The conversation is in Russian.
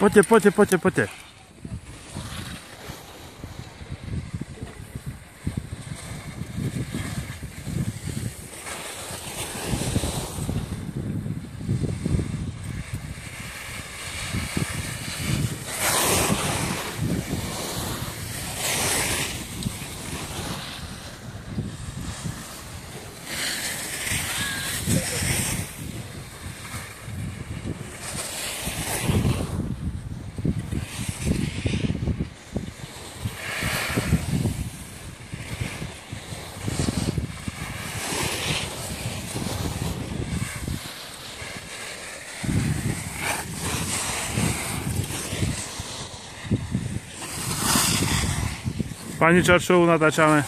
Поте, поте, поте, поте. Pani Churchill nataczamy.